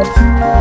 Música